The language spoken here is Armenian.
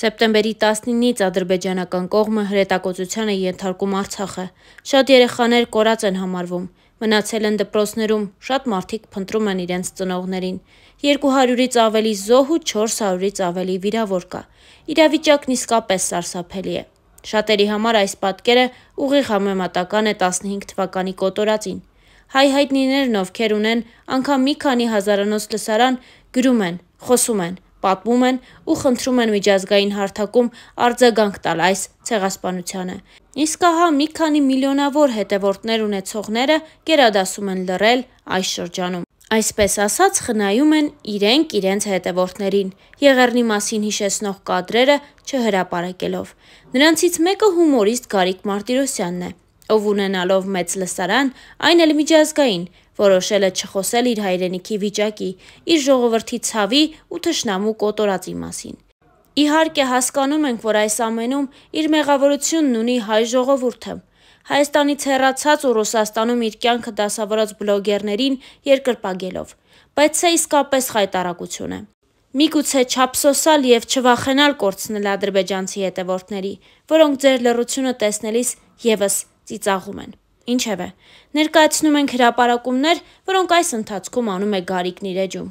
Սեպտեմբերի 19-ից ադրբեջանական կողմը հրետակոծության է ենթարկում Արցախը։ Շատ երեխաներ կորած են համարվում, մնացել են դպրոցներում, շատ մարդիկ փնտրում են իրենց ծնողներին։ 200-ից ավելի զոհ ու 400-ից ավելի վիրավոր կա։ Իրավիճակն իսկապես սարսափելի է։ Շատերի համար այս պատկերը ուղիղ համեմատական է 15 թվականի կոտորածին։ Հայ հայտնիներն, ովքեր ունեն անգամ մի քանի հազարանոց լսարան, գրում են, խոսում են, պատմում են ու խնդրում են միջազգային հարթակում արձագանք տալ այս ցեղասպանությանը։ Իսկ ահա մի քանի միլիոնավոր հետևորդներ ունեցողները գերադասում են լռել այս շրջանում։ Այսպես ասած, խնայում են իրենք իրենց հետևորդներին, Եղեռնի մասին հիշեցնող կադրերը չհրապարակելով։ Նրանցից մեկը հումորիստ Գարիկ Մարտիրոսյանն է, ով ունենալով մեծ լսարան, այն էլ միջազգային, որոշել է չխոսել իր հայրենիքի վիճակի, իր ժողովրդի ցավի ու թշնամու կոտորածի մասին։ Իհարկե հասկանում ենք, որ այս ամենում իր մեղավորությունն ունի հայ ժողովուրդը։ Հայաստանից հեռացած ու Ռուսաստանում իր կյանքը դասավորած բլոգերներին երկրպագելով, բայց սա իսկապես խայտարակություն է։ Միգուցե չափսոսալ եւ չվախենալ կորցնել ադրբեջանցի հետևորդների, որոնք ձեր լռությունը տեսնելիս եւս ծիծաղում են։ Ինչևէ, ներկայացնում ենք հրապարակումներ, որոնք այս ընթացքում անում է Գարիկն իր էջում։